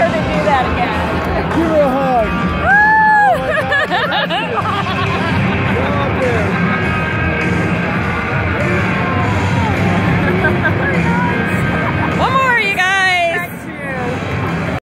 sure to do that again. Give her a hug.